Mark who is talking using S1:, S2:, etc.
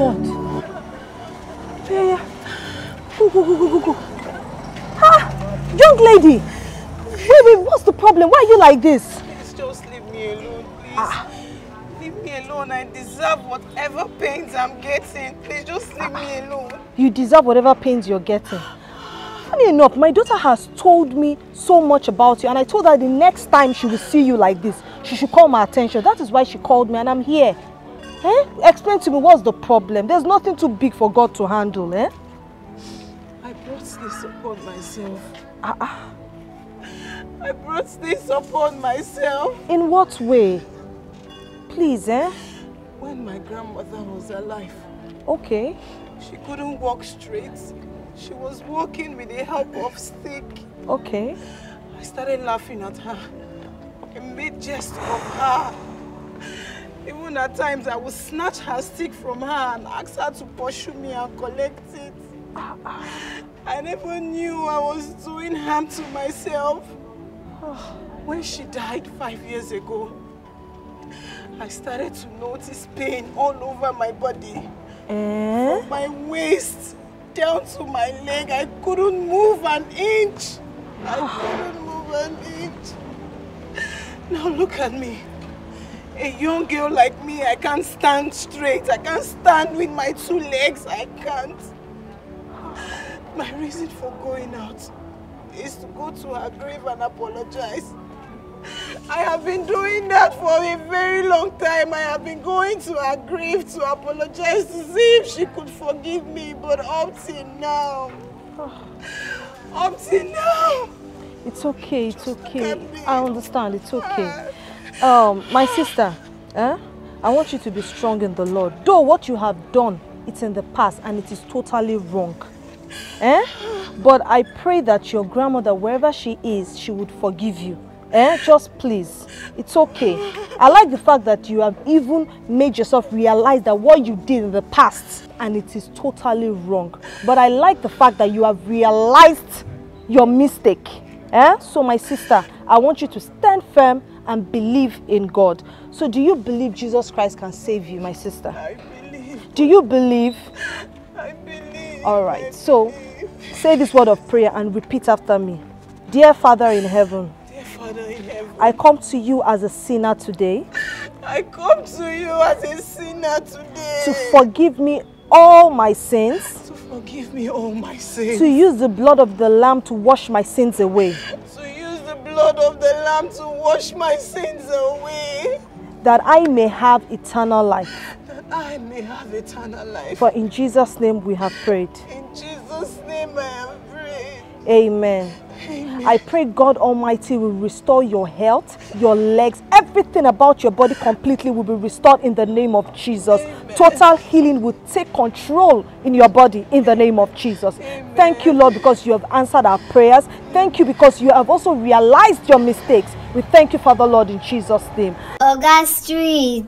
S1: Yeah, yeah. Go, go, go, go, go, go. Ah, young lady. Wait, what's the problem? Why are you like this?
S2: Please just leave me alone, please. Leave me alone. I deserve whatever pains I'm getting. Please just leave me alone.
S1: You deserve whatever pains you're getting. Funny enough, my daughter has told me so much about you and I told her the next time she will see you like this, she should call my attention. That is why she called me and I'm here. Eh? Explain to me what's the problem. There's nothing too big for God to handle, eh?
S2: I brought this upon myself.
S1: Ah, ah.
S2: I brought this upon myself.
S1: In what way? Please, eh?
S2: When my grandmother was alive,
S1: Okay.
S2: she couldn't walk straight. She was walking with the help of stick.
S1: Okay.
S2: I started laughing at her. I made jest of her. Even at times, I would snatch her stick from her and ask her to pursue me and collect it. I never knew I was doing harm to myself. When she died five years ago, I started to notice pain all over my body.
S1: Eh?
S2: My waist down to my leg. I couldn't move an inch. I couldn't move an inch. Now look at me. A young girl like me, I can't stand straight. I can't stand with my two legs. I can't. My reason for going out is to go to her grave and apologize. I have been doing that for a very long time. I have been going to her grave to apologize to see if she could forgive me, but up till now, up till now,
S1: It's okay, it's okay. I understand, it's okay. Ah. Um, my sister, eh? I want you to be strong in the Lord. Though what you have done, it's in the past and it is totally wrong. Eh? But I pray that your grandmother, wherever she is, she would forgive you. Eh? Just please. It's okay. I like the fact that you have even made yourself realize that what you did in the past and it is totally wrong. But I like the fact that you have realized your mistake. Eh? So my sister, I want you to stand firm and believe in God. So do you believe Jesus Christ can save you, my sister?
S2: I believe,
S1: Do you believe?
S2: I believe.
S1: All right. So say this word of prayer and repeat after me. Dear Father in heaven,
S2: Dear Father in heaven,
S1: I come to you as a sinner today
S2: I come to you as a sinner today
S1: to forgive me all my sins,
S2: to forgive me all my sins,
S1: to use the blood of the Lamb to wash my sins away,
S2: to use the blood of to wash my sins away,
S1: that I may have eternal life.
S2: that I may have eternal life.
S1: For in Jesus' name we have prayed.
S2: In Jesus' name I have prayed.
S1: Amen.
S2: Amen.
S1: I pray God Almighty will restore your health, your legs, everything about your body completely will be restored in the name of Jesus. Total healing will take control in your body in the name of Jesus. Thank you, Lord, because you have answered our prayers. Thank you because you have also realized your mistakes. We thank you, Father Lord, in Jesus' name.
S3: Oga Street.